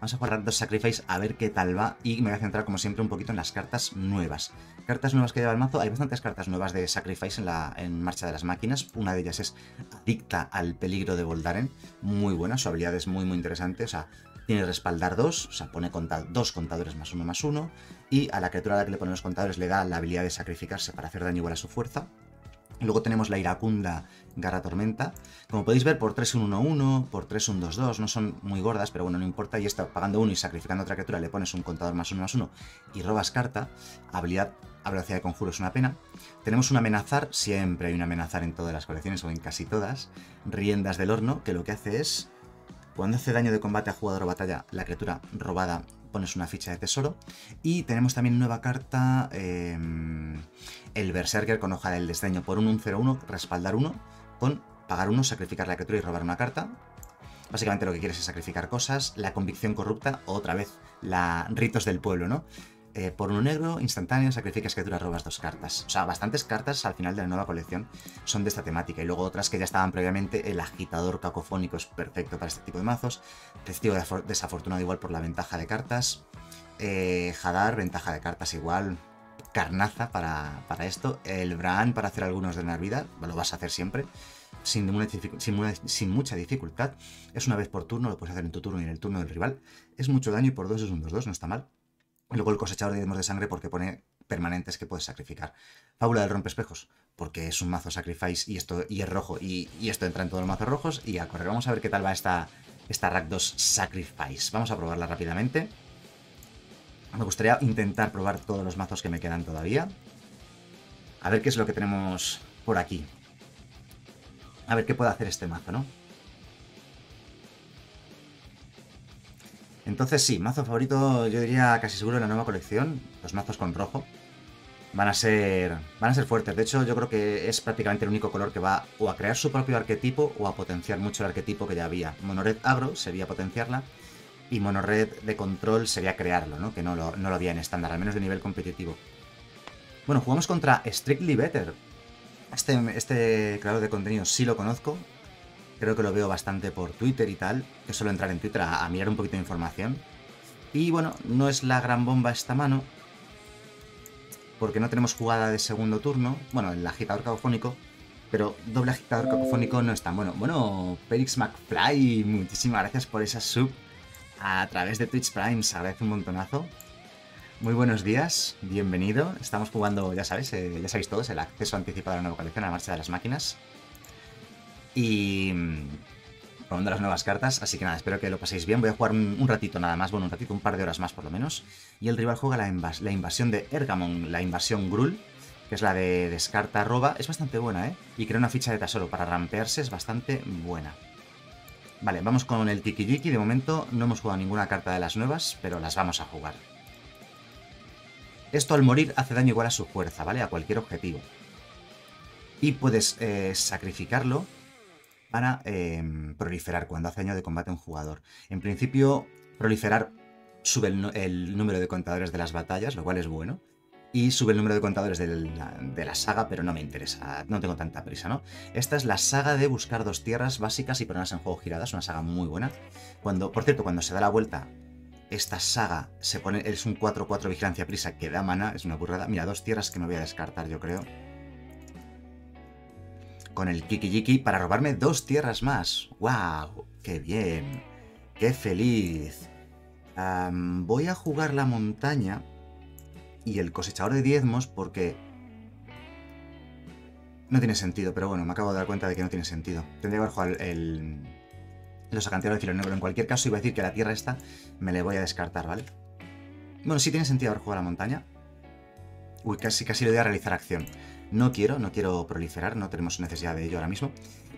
Vamos a jugar dos Sacrifice a ver qué tal va y me voy a centrar como siempre un poquito en las cartas nuevas. Cartas nuevas que lleva el mazo, hay bastantes cartas nuevas de Sacrifice en, la, en marcha de las máquinas. Una de ellas es Adicta al peligro de Voldaren, muy buena, su habilidad es muy muy interesante, o sea, tiene respaldar 2, o sea, pone dos contadores más uno más uno y a la criatura a la que le ponen los contadores le da la habilidad de sacrificarse para hacer daño igual a su fuerza. Luego tenemos la iracunda Garra Tormenta. Como podéis ver, por 3 1 1 por 3 1 2 2 no son muy gordas, pero bueno, no importa. Y está pagando uno y sacrificando otra criatura, le pones un contador más uno más uno y robas carta. Habilidad a velocidad de conjuro es una pena. Tenemos un amenazar, siempre hay un amenazar en todas las colecciones o en casi todas. Riendas del horno, que lo que hace es, cuando hace daño de combate a jugador o batalla, la criatura robada pones una ficha de tesoro. Y tenemos también nueva carta, em, el Berserker con hoja del desdeño por un 1-0-1, respaldar 1, con pagar 1, sacrificar la criatura y robar una carta. Básicamente lo que quieres es sacrificar cosas, la convicción corrupta, otra vez, la ritos del pueblo, ¿no? Eh, por uno negro, instantáneo, sacrificas criatura, robas dos cartas. O sea, bastantes cartas al final de la nueva colección son de esta temática. Y luego otras que ya estaban previamente, el agitador cacofónico es perfecto para este tipo de mazos. Testigo desafortunado igual por la ventaja de cartas. Eh, Hadar, ventaja de cartas igual. Carnaza para, esto. El Bran para hacer algunos de Narvida, lo vas a hacer siempre. Sin, sin, mucha dificultad. Es una vez por turno, lo puedes hacer en tu turno y en el turno del rival. Es mucho daño y por dos es un 2-2, no está mal. Luego el cosechador de diezmos de sangre porque pone permanentes que puedes sacrificar. Fábula del rompespejos, porque es un mazo sacrifice y esto y es rojo y, esto entra en todos los mazos rojos. Y a correr, vamos a ver qué tal va esta, esta Rack 2 Sacrifice. Vamos a probarla rápidamente. Me gustaría intentar probar todos los mazos que me quedan todavía. A ver qué es lo que tenemos por aquí. A ver qué puede hacer este mazo, ¿no? Entonces sí, mazo favorito yo diría casi seguro de la nueva colección, los mazos con rojo. Van a ser van a ser fuertes, de hecho yo creo que es prácticamente el único color que va o a crear su propio arquetipo o a potenciar mucho el arquetipo que ya había. Monored agro sería potenciarla y monored de control sería crearlo, ¿no? Que no lo, no lo había en estándar, al menos de nivel competitivo. Bueno, jugamos contra Strictly Better. Este, este creador de contenido sí lo conozco, Creo que lo veo bastante por Twitter y tal, que suelo entrar en Twitter a, mirar un poquito de información. Y bueno, no es la gran bomba esta mano, porque no tenemos jugada de segundo turno. Bueno, el agitador cacofónico, pero doble agitador cacofónico no es tan bueno. Bueno, Perix McFly, muchísimas gracias por esa sub a través de Twitch Prime, se agradece un montonazo. Muy buenos días, bienvenido. Estamos jugando, ya sabéis, eh, ya sabéis todos, el acceso anticipado a la nueva colección, a la marcha de las máquinas y mm, probando las nuevas cartas. Así que nada, espero que lo paséis bien. Voy a jugar un, ratito nada más, bueno, un ratito, un par de horas más por lo menos. Y el rival juega la, invasión de Ergamon, la invasión Grul, que es la de descarta roba. Es bastante buena, ¿eh? Y crea una ficha de tesoro para rampearse, es bastante buena. Vale, vamos con el Tiki De momento no hemos jugado ninguna carta de las nuevas, pero las vamos a jugar. Esto al morir hace daño igual a su fuerza, ¿vale? A cualquier objetivo. Y puedes eh, sacrificarlo para em, proliferar cuando hace daño de combate un jugador. En principio, proliferar sube el, número de contadores de las batallas, lo cual es bueno. Y sube el número de contadores de la, saga, pero no me interesa, no tengo tanta prisa, ¿no? Esta es la saga de buscar dos tierras básicas y ponerlas en juego giradas, una saga muy buena. Cuando, por cierto, cuando se da la vuelta, esta saga se pone, es un 4-4 vigilancia prisa que da mana, es una burrada. Mira, dos tierras que me voy a descartar, yo creo con el Kikijiki para robarme dos tierras más. ¡Wow! ¡Qué bien! ¡Qué feliz! voy a jugar la montaña y el cosechador de diezmos porque... No tiene sentido, pero bueno, me acabo de dar cuenta de que no tiene sentido. Tendría que haber jugado el, los acantilados de filo negro. En cualquier caso, iba a decir que la tierra esta me le voy a descartar, ¿vale? Bueno, sí tiene sentido haber jugado la montaña. Uy, casi, casi le voy a realizar acción. No quiero, no quiero proliferar, no tenemos necesidad de ello ahora mismo,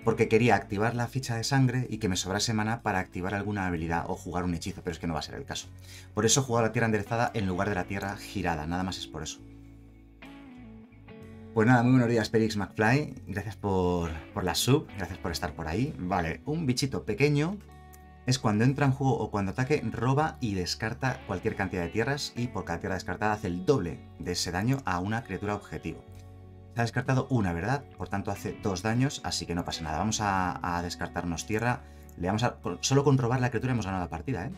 porque quería activar la ficha de sangre y que me sobrase mana para activar alguna habilidad o jugar un hechizo, pero es que no va a ser el caso. Por eso he jugado la tierra enderezada en lugar de la tierra girada, nada más es por eso. Pues nada, muy buenos días, Perix McFly. Gracias por, por la sub, gracias por estar por ahí. Vale, un bichito pequeño es cuando entra en juego o cuando ataque, roba y descarta cualquier cantidad de tierras y por cada tierra descartada hace el doble de ese daño a una criatura objetivo. Se ha descartado una, ¿verdad? Por tanto hace dos daños, así que no pasa nada. Vamos a, descartarnos tierra. Le vamos a... Solo con robar la criatura hemos ganado la partida, ¿eh?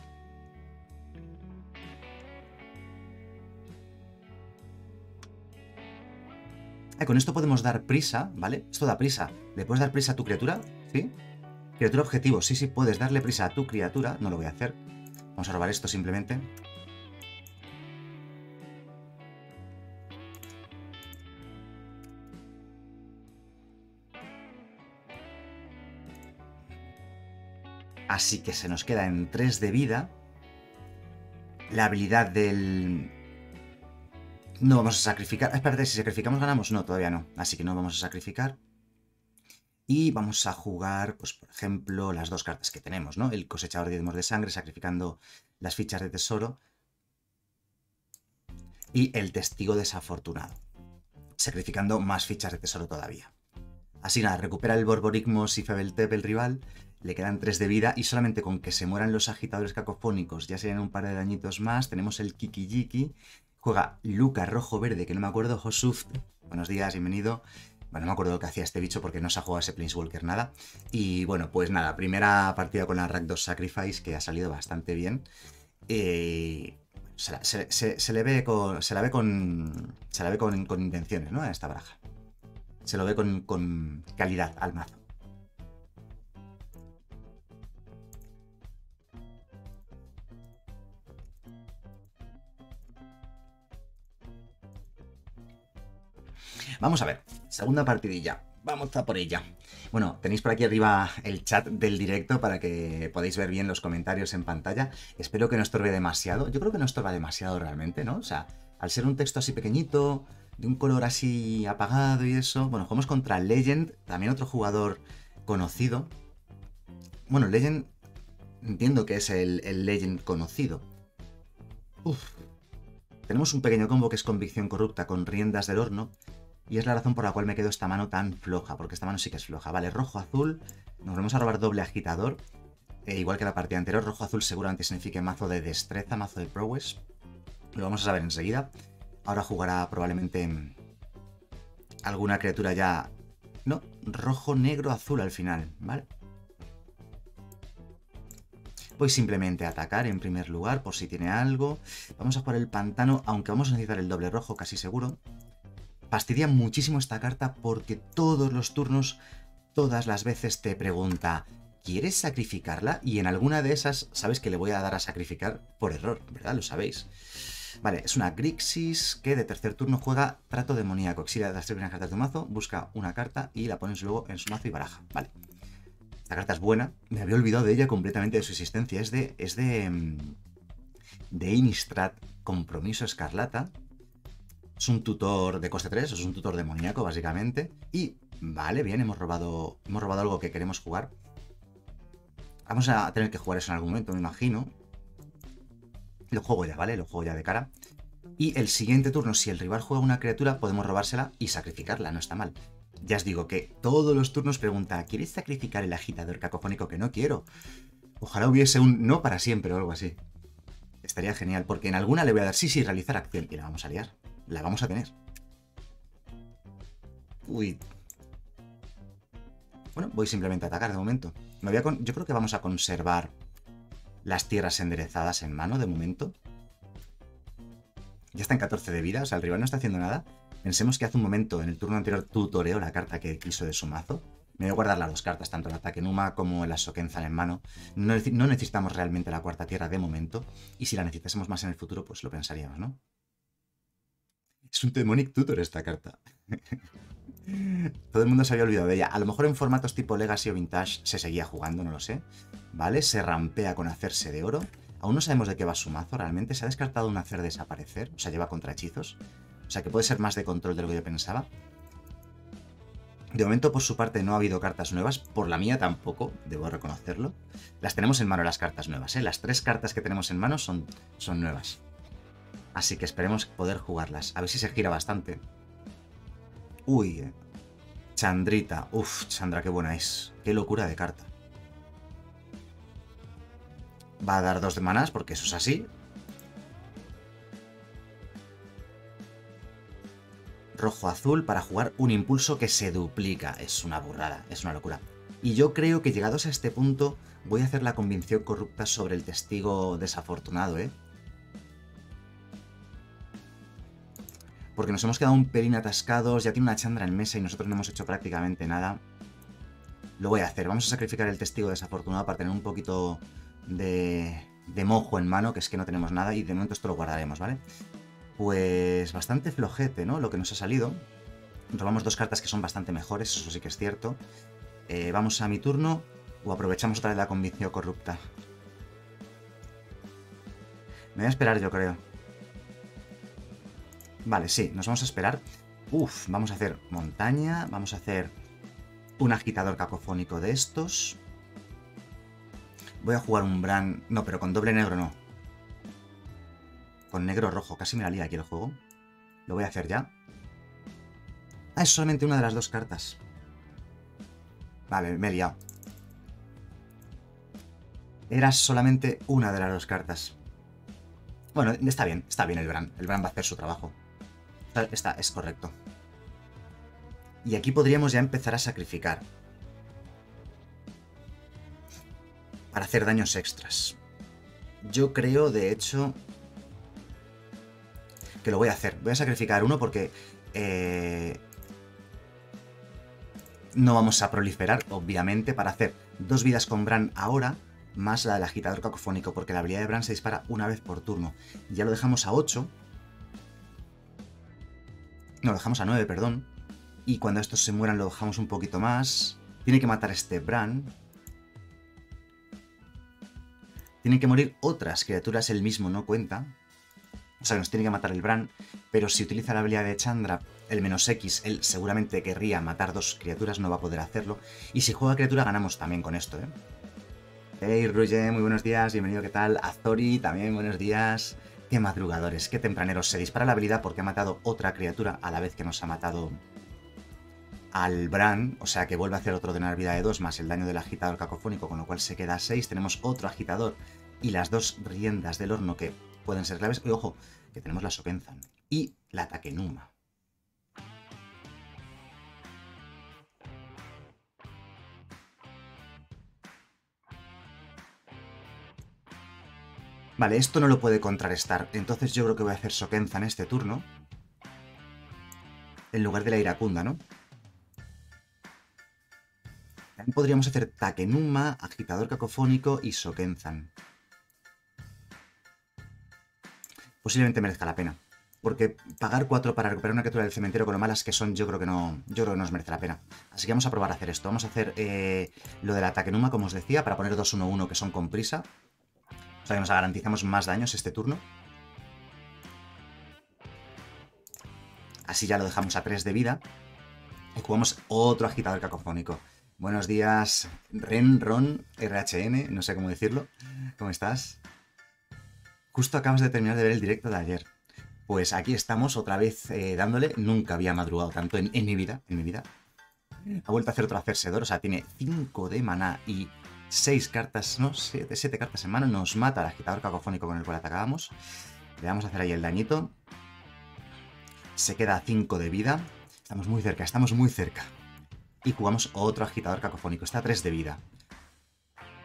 Ah, con esto podemos dar prisa, ¿vale? Esto da prisa. ¿Le puedes dar prisa a tu criatura? ¿Sí? Criatura objetivo. Sí, sí, puedes darle prisa a tu criatura. No lo voy a hacer. Vamos a robar esto simplemente. Así que se nos queda en 3 de vida. La habilidad del... No vamos a sacrificar... Ah, espérate, si sacrificamos ganamos. No, todavía no. Así que no vamos a sacrificar. Y vamos a jugar, pues por ejemplo, las dos cartas que tenemos, ¿no? El cosechador de diezmos de sangre, sacrificando las fichas de tesoro. Y el testigo desafortunado, sacrificando más fichas de tesoro todavía. Así nada, recupera el Borborigmos y Febeltep el rival, le quedan 3 de vida y solamente con que se mueran los agitadores cacofónicos ya serían un par de dañitos más. Tenemos el Kiki juega Luca rojo-verde, que no me acuerdo, Josuf, buenos días, bienvenido. Bueno, no me acuerdo lo que hacía este bicho porque no se ha jugado ese Planeswalker nada. Y bueno, pues nada, primera partida con la Rakdos Sacrifice que ha salido bastante bien. Eh, se, le ve con. Se la ve con. Se la ve con, intenciones, ¿no? A esta baraja. Se lo ve con calidad al mazo. Vamos a ver, segunda partidilla. Vamos a por ella. Bueno, tenéis por aquí arriba el chat del directo para que podáis ver bien los comentarios en pantalla. Espero que no estorbe demasiado. Yo creo que no estorba demasiado realmente, ¿no? O sea, al ser un texto así pequeñito, de un color así apagado y eso. Bueno, jugamos contra Legend, también otro jugador conocido. Bueno, Legend, entiendo que es el, Legend conocido. Uf. Tenemos un pequeño combo que es convicción corrupta con riendas del horno y es la razón por la cual me quedo esta mano tan floja, porque esta mano sí que es floja. Vale, rojo-azul, nos vamos a robar doble agitador. E igual que la partida anterior, rojo-azul seguramente signifique mazo de destreza, mazo de prowess. Lo vamos a saber enseguida. Ahora jugará probablemente alguna criatura ya... No, rojo, negro, azul al final, ¿vale? Voy simplemente a atacar en primer lugar por si tiene algo. Vamos a jugar el pantano, aunque vamos a necesitar el doble rojo casi seguro. Fastidia muchísimo esta carta porque todos los turnos, todas las veces te pregunta, ¿quieres sacrificarla? Y en alguna de esas sabes que le voy a dar a sacrificar por error, ¿verdad? Lo sabéis. Vale, es una Grixis que de tercer turno juega Trato Demoníaco. Exilia las tres primeras cartas de mazo, busca una carta y la pones luego en su mazo y baraja. Vale. Esta carta es buena. Me había olvidado de ella completamente de su existencia. Es de. Es de. Mm, de Innistrad Compromiso Escarlata. Es un tutor de coste 3, es un tutor demoníaco, básicamente. Y, vale, bien, hemos robado, hemos robado algo que queremos jugar. Vamos a tener que jugar eso en algún momento, me imagino. Lo juego ya, ¿vale? Lo juego ya de cara. Y el siguiente turno, si el rival juega una criatura, podemos robársela y sacrificarla, no está mal. Ya os digo que todos los turnos pregunta, ¿quieres sacrificar el agitador cacofónico que no quiero? Ojalá hubiese un no para siempre o algo así. Estaría genial, porque en alguna le voy a dar sí, sí, realizar acción y la vamos a liar la vamos a tener. Uy. Bueno, voy simplemente a atacar de momento. Me voy a Yo creo que vamos a conservar las tierras enderezadas en mano de momento. Ya está en 14 de vida, o sea, el rival no está haciendo nada. Pensemos que hace un momento, en el turno anterior, tutoreo la carta que quiso de su mazo. Me voy a guardar las dos cartas, tanto el ataque Numa como el Asokenzan en mano. No, no necesitamos realmente la cuarta tierra de momento. Y si la necesitásemos más en el futuro, pues lo pensaríamos, ¿no? Es un Demonic Tutor esta carta. Todo el mundo se había olvidado de ella. A lo mejor en formatos tipo Legacy o Vintage se seguía jugando, no lo sé. ¿Vale? Se rampea con hacerse de oro. Aún no sabemos de qué va su mazo realmente. Se ha descartado un hacer desaparecer. O sea, lleva contra hechizos. O sea, que puede ser más de control de lo que yo pensaba. De momento, por su parte, no ha habido cartas nuevas. Por la mía tampoco, debo reconocerlo. Las tenemos en mano las cartas nuevas, ¿eh? Las tres cartas que tenemos en mano son, son nuevas. Así que esperemos poder jugarlas. A ver si se gira bastante. Uy. Eh. Chandrita. Uf, Chandra, qué buena es. Qué locura de carta. Va a dar dos de manás porque eso es así. rojo-azul para jugar un impulso que se duplica. Es una burrada, es una locura. Y yo creo que llegados a este punto voy a hacer la convicción corrupta sobre el testigo desafortunado, ¿eh? Porque nos hemos quedado un pelín atascados, ya tiene una chandra en mesa y nosotros no hemos hecho prácticamente nada. Lo voy a hacer, vamos a sacrificar el testigo desafortunado para tener un poquito de, de mojo en mano, que es que no tenemos nada y de momento esto lo guardaremos, ¿vale? Pues bastante flojete, ¿no? Lo que nos ha salido. Robamos dos cartas que son bastante mejores, eso sí que es cierto. Eh, vamos a mi turno o aprovechamos otra vez la convicción corrupta. Me voy a esperar, yo creo. Vale, sí, nos vamos a esperar. Uf, vamos a hacer montaña, vamos a hacer un agitador cacofónico de estos. Voy a jugar un Bran... No, pero con doble negro no. Con negro rojo. Casi me la lía aquí el juego. Lo voy a hacer ya. Ah, es solamente una de las dos cartas. Vale, me he liado. Era solamente una de las dos cartas. Bueno, está bien, está bien el Bran. El Bran va a hacer su trabajo. Está, es correcto. Y aquí podríamos ya empezar a sacrificar. Para hacer daños extras. Yo creo, de hecho, que lo voy a hacer. Voy a sacrificar uno porque eh, no vamos a proliferar, obviamente, para hacer dos vidas con Bran ahora, más la del agitador cacofónico, porque la habilidad de Bran se dispara una vez por turno. Ya lo dejamos a 8. No, lo dejamos a 9, perdón. Y cuando estos se mueran lo dejamos un poquito más. Tiene que matar este Bran. Tienen que morir otras criaturas, el mismo no cuenta. O sea, nos tiene que matar el Bran, pero si utiliza la habilidad de Chandra, el menos X, él seguramente querría matar dos criaturas, no va a poder hacerlo. Y si juega criatura, ganamos también con esto, ¿eh? Hey, Ruye, muy buenos días, bienvenido, ¿qué tal? Azori, también buenos días. Qué madrugadores, qué tempraneros. Se dispara la habilidad porque ha matado otra criatura a la vez que nos ha matado al Bran, o sea que vuelve a hacer otro de una vida de 2 más el daño del agitador cacofónico, con lo cual se queda a 6. Tenemos otro agitador y las dos riendas del horno que pueden ser claves. Y ojo, que tenemos la Sokenzan y la Takenuma. Vale, esto no lo puede contrarrestar, entonces yo creo que voy a hacer Sokenza en este turno. En lugar de la Iracunda, ¿no? También podríamos hacer Takenuma, Agitador Cacofónico y Sokenzan. posiblemente merezca la pena. Porque pagar 4 para recuperar una criatura del cementerio con lo malas que son, yo creo que no, yo creo que nos merece la pena. Así que vamos a probar a hacer esto. Vamos a hacer eh, lo del ataque Numa, como os decía, para poner 2-1-1 que son con prisa. O sea que nos garantizamos más daños este turno. Así ya lo dejamos a 3 de vida. Y jugamos otro agitador cacofónico. Buenos días, Ren, Ron, RHN, no sé cómo decirlo. ¿Cómo estás? Justo acabas de terminar de ver el directo de ayer. Pues aquí estamos otra vez eh, dándole. Nunca había madrugado tanto en, mi vida, en mi vida. Ha vuelto a hacer otro acersedor, o sea, tiene 5 de maná y 6 cartas, no, 7 cartas en mano. Nos mata el agitador cacofónico con el cual atacábamos. Le vamos a hacer ahí el dañito. Se queda a 5 de vida. Estamos muy cerca, estamos muy cerca. Y jugamos otro agitador cacofónico. Está a 3 de vida.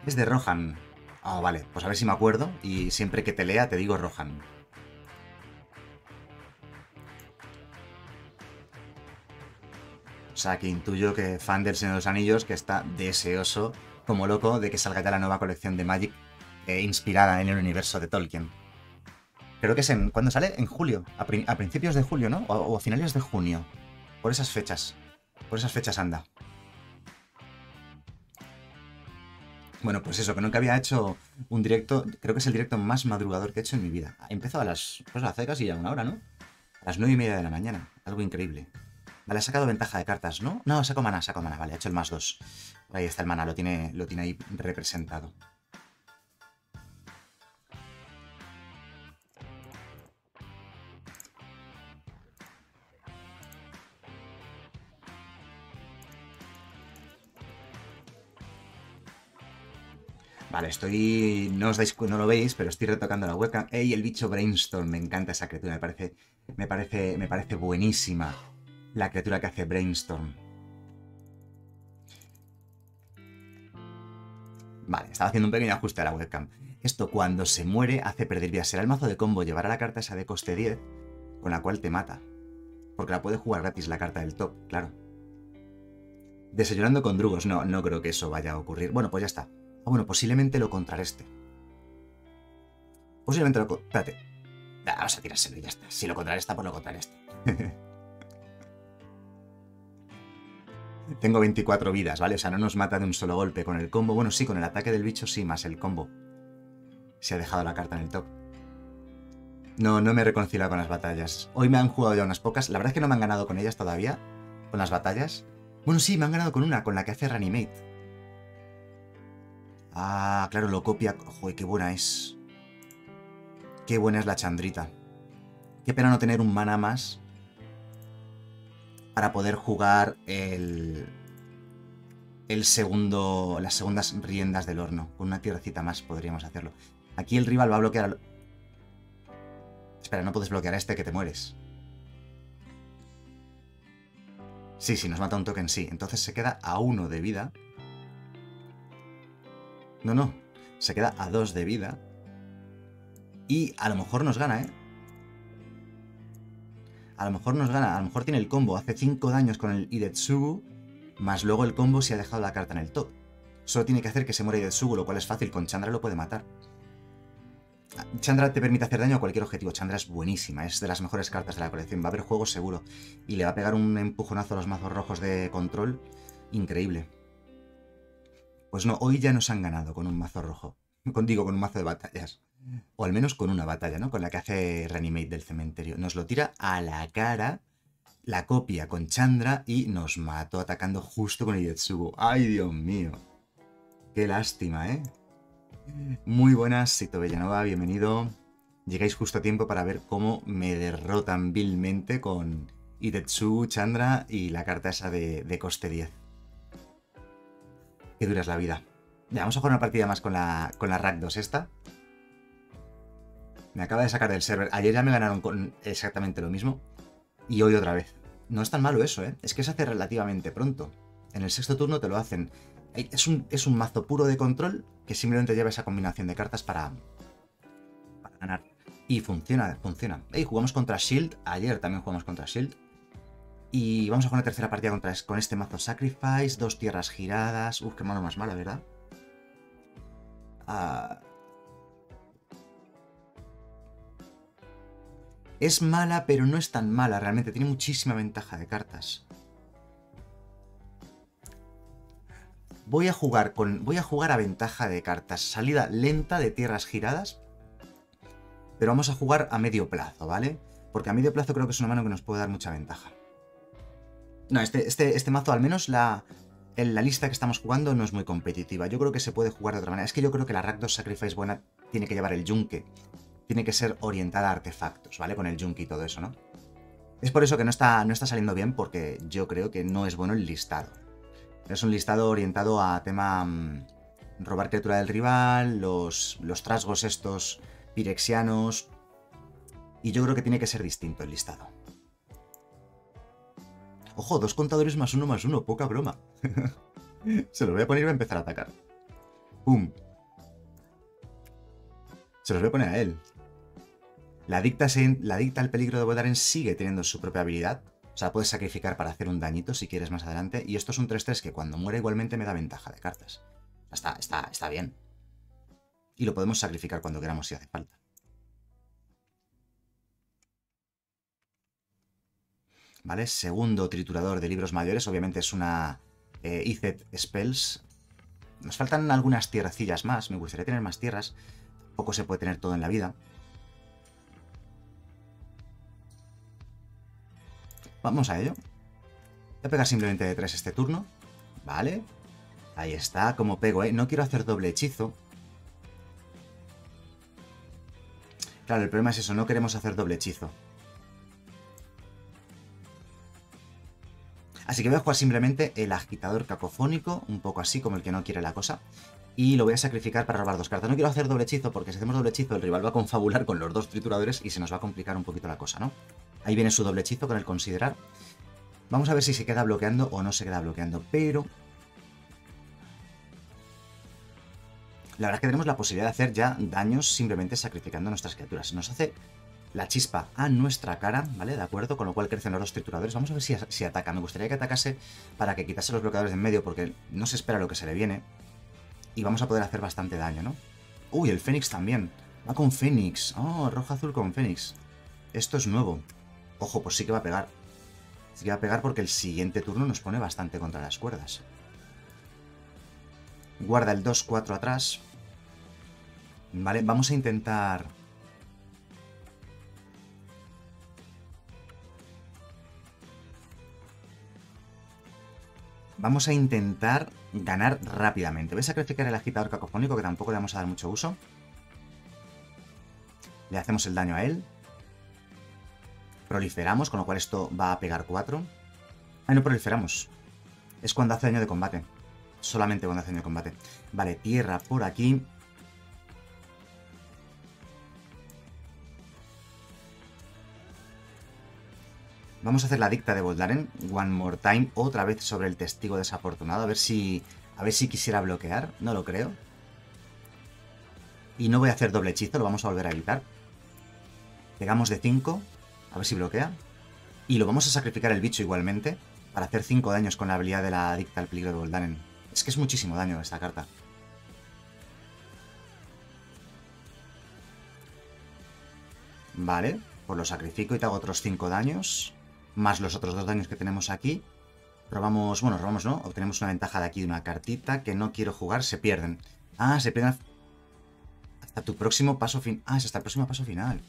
Es de Rohan. Ah, vale, pues a ver si me acuerdo y siempre que te lea te digo Rohan. O sea, que intuyo que fan del Señor de los Anillos que está deseoso, como loco, de que salga ya la nueva colección de Magic eh, inspirada en el universo de Tolkien. Creo que es en... ¿Cuándo sale? En julio. A, principios de julio, ¿no? o a finales de junio. Por esas fechas. Por esas fechas anda. Bueno, pues eso, que nunca había hecho un directo, creo que es el directo más madrugador que he hecho en mi vida. Empezó a las, pues a casi ya una hora, ¿no? A las nueve y media de la mañana, algo increíble. Vale, ha sacado ventaja de cartas, ¿no? No, saco mana, saco mana, vale, ha hecho el más dos. Ahí está el mana, lo tiene, lo tiene ahí representado. Vale, estoy. No os dais no lo veis, pero estoy retocando la webcam. ¡Ey, el bicho Brainstorm! Me encanta esa criatura, me parece. Me parece. Me parece buenísima. La criatura que hace Brainstorm. Vale, estaba haciendo un pequeño ajuste a la webcam. Esto cuando se muere hace perder vida. Será el mazo de combo llevará la carta esa de coste 10, con la cual te mata. Porque la puede jugar gratis la carta del top, claro. Desayunando con drugos. No, no creo que eso vaya a ocurrir. Bueno, pues ya está. Ah, bueno, posiblemente lo contrarreste. Posiblemente lo... Espérate. vamos a tirárselo y ya está. Si lo contrarresta, pues lo contrarresta. Tengo 24 vidas, ¿vale? O sea, no nos mata de un solo golpe. Con el combo, bueno, sí, con el ataque del bicho sí, más el combo. Se ha dejado la carta en el top. No, no me he reconocido con las batallas. Hoy me han jugado ya unas pocas. La verdad es que no me han ganado con ellas todavía. Con las batallas. Bueno, sí, me han ganado con una, con la que hace Reanimate. Ah, claro, lo copia. Joder, qué buena es. Qué buena es la chandrita. Qué pena no tener un mana más para poder jugar el, el segundo, las segundas riendas del horno. Con una tierrecita más podríamos hacerlo. Aquí el rival va a bloquear... Espera, no puedes bloquear a este que te mueres. Sí, sí, nos mata un token, sí. Entonces se queda a uno de vida. No, no. Se queda a dos de vida. Y a lo mejor nos gana, ¿eh? A lo mejor nos gana, a lo mejor tiene el combo, hace 5 daños con el Idetsugu, más luego el combo si ha dejado la carta en el top. Solo tiene que hacer que se muera Idetsugu, lo cual es fácil, con Chandra lo puede matar. Chandra te permite hacer daño a cualquier objetivo. Chandra es buenísima, es de las mejores cartas de la colección. Va a haber juego seguro. Y le va a pegar un empujonazo a los mazos rojos de control. Increíble. Pues no, hoy ya nos han ganado con un mazo rojo. Contigo, con un mazo de batallas. O al menos con una batalla, ¿no? Con la que hace Reanimate del cementerio. Nos lo tira a la cara, la copia con Chandra y nos mató atacando justo con Yetsubo. ¡Ay, Dios mío! ¡Qué lástima, eh! Muy buenas, Sito Villanova, bienvenido. Llegáis justo a tiempo para ver cómo me derrotan vilmente con Idetsu, Chandra y la carta esa de, de coste 10. Qué dura es la vida. Ya, vamos a jugar una partida más con la, con la Rack 2 esta. Me acaba de sacar del server. Ayer ya me ganaron con exactamente lo mismo. Y hoy otra vez. No es tan malo eso, ¿eh? Es que se hace relativamente pronto. En el sexto turno te lo hacen. Es un, es un mazo puro de control que simplemente lleva esa combinación de cartas para, para ganar. Y funciona, funciona. Y jugamos contra Shield. Ayer también jugamos contra Shield. Y vamos a jugar una tercera partida contra, con este mazo Sacrifice. Dos tierras giradas. Uf, qué mano más mala, ¿verdad? Ah Es mala, pero no es tan mala realmente. Tiene muchísima ventaja de cartas. Voy a jugar con. Voy a jugar a ventaja de cartas. Salida lenta de tierras giradas. Pero vamos a jugar a medio plazo, ¿vale? Porque a medio plazo creo que es una mano que nos puede dar mucha ventaja. No, este, este, este mazo, al menos la, en la lista que estamos jugando, no es muy competitiva. Yo creo que se puede jugar de otra manera. Es que yo creo que la Rakdos Sacrifice buena tiene que llevar el yunque tiene que ser orientada a artefactos, ¿vale? Con el Junkie y todo eso, ¿no? Es por eso que no está, no está saliendo bien, porque yo creo que no es bueno el listado. Es un listado orientado a tema mm, robar criatura del rival, los, los trasgos estos pirexianos. Y yo creo que tiene que ser distinto el listado. Ojo, dos contadores más uno más uno, poca broma. Se los voy a poner y voy a empezar a atacar. ¡Pum! Se los voy a poner a él. La dicta, la dicta al peligro de Bodaren sigue teniendo su propia habilidad. O sea, puedes sacrificar para hacer un dañito si quieres más adelante. Y esto es un 3-3 que cuando muere igualmente me da ventaja de cartas. Está, está, está bien. Y lo podemos sacrificar cuando queramos si hace falta. ¿Vale? Segundo triturador de libros mayores. Obviamente es una eh, Spells. Nos faltan algunas tierracillas más. Me gustaría tener más tierras. Poco se puede tener todo en la vida. Vamos a ello. Voy a pegar simplemente de 3 este turno. Vale. Ahí está, como pego, ¿eh? No quiero hacer doble hechizo. Claro, el problema es eso, no queremos hacer doble hechizo. Así que voy a jugar simplemente el agitador cacofónico, un poco así como el que no quiere la cosa. Y lo voy a sacrificar para robar dos cartas. No quiero hacer doble hechizo porque si hacemos doble hechizo el rival va a confabular con los dos trituradores y se nos va a complicar un poquito la cosa, ¿no? Ahí viene su doble hechizo con el considerar. Vamos a ver si se queda bloqueando o no se queda bloqueando, pero... La verdad es que tenemos la posibilidad de hacer ya daños simplemente sacrificando nuestras criaturas. Nos hace la chispa a nuestra cara, ¿vale? De acuerdo, con lo cual crecen los dos trituradores. Vamos a ver si, si ataca. Me gustaría que atacase para que quitase los bloqueadores de en medio, porque no se espera lo que se le viene. Y vamos a poder hacer bastante daño, ¿no? Uy, el Fénix también. Va con Fénix. Oh, rojo azul con Fénix. Esto es nuevo. Ojo, pues sí que va a pegar. Sí que va a pegar porque el siguiente turno nos pone bastante contra las cuerdas. Guarda el 2-4 atrás. Vale, vamos a intentar... Vamos a intentar ganar rápidamente. Voy a sacrificar el agitador cacofónico, que tampoco le vamos a dar mucho uso. Le hacemos el daño a él. Proliferamos, con lo cual esto va a pegar 4. Ah, no proliferamos. Es cuando hace daño de combate. Solamente cuando hace daño de combate. Vale, tierra por aquí. Vamos a hacer la dicta de Voldaren, one more time, otra vez sobre el testigo desafortunado, a ver si a ver si quisiera bloquear, no lo creo. Y no voy a hacer doble hechizo, lo vamos a volver a evitar. Pegamos de 5, a ver si bloquea. Y lo vamos a sacrificar el bicho igualmente, para hacer 5 daños con la habilidad de la dicta al peligro de Voldaren. Es que es muchísimo daño esta carta. Vale, pues lo sacrifico y te hago otros 5 daños más los otros dos daños que tenemos aquí. Robamos, bueno, robamos no, obtenemos una ventaja de aquí de una cartita que no quiero jugar, se pierden. Ah, se pierden hasta tu próximo paso final. Ah, es hasta el próximo paso final.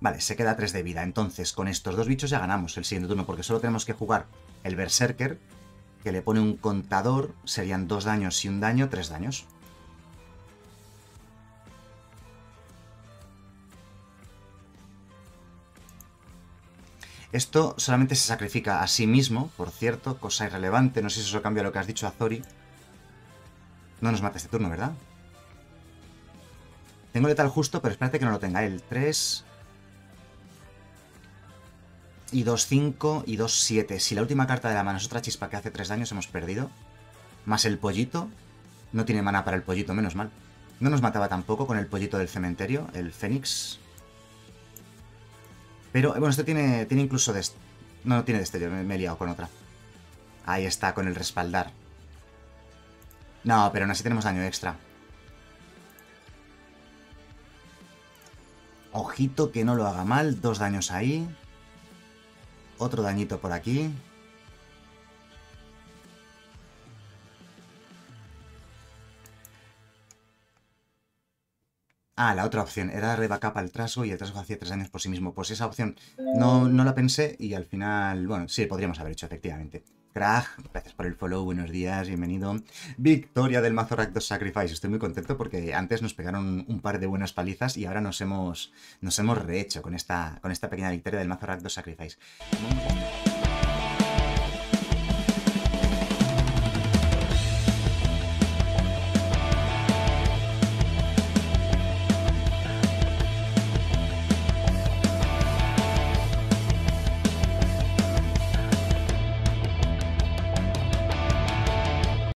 Vale, se queda 3 de vida. Entonces, con estos dos bichos ya ganamos el siguiente turno, porque solo tenemos que jugar el Berserker, que le pone un contador, serían dos daños y un daño, tres daños. Esto solamente se sacrifica a sí mismo, por cierto, cosa irrelevante. No sé si eso cambia lo que has dicho a Zori. No nos mata este turno, ¿verdad? Tengo letal justo, pero espérate que no lo tenga él. 3... Y 2, 5 y 2, 7. Si la última carta de la mano es otra chispa que hace 3 daños, hemos perdido. Más el pollito. No tiene mana para el pollito, menos mal. No nos mataba tampoco con el pollito del cementerio, el Fénix. Pero, bueno, esto tiene, tiene incluso... De, no, no tiene destello, me, me he liado con otra. Ahí está, con el respaldar. No, pero aún así tenemos daño extra. Ojito que no lo haga mal. Dos daños ahí. Otro dañito por aquí. Ah, la otra opción era darle backup al trasgo y el trasgo hacía tres años por sí mismo. Pues esa opción no, no la pensé y al final, bueno, sí, podríamos haber hecho, efectivamente. Krag, gracias por el follow, buenos días, bienvenido. Victoria del mazo Rakdos Sacrifice. Estoy muy contento porque antes nos pegaron un par de buenas palizas y ahora nos hemos, nos hemos rehecho con esta, con esta pequeña victoria del mazo Rakdos Sacrifice.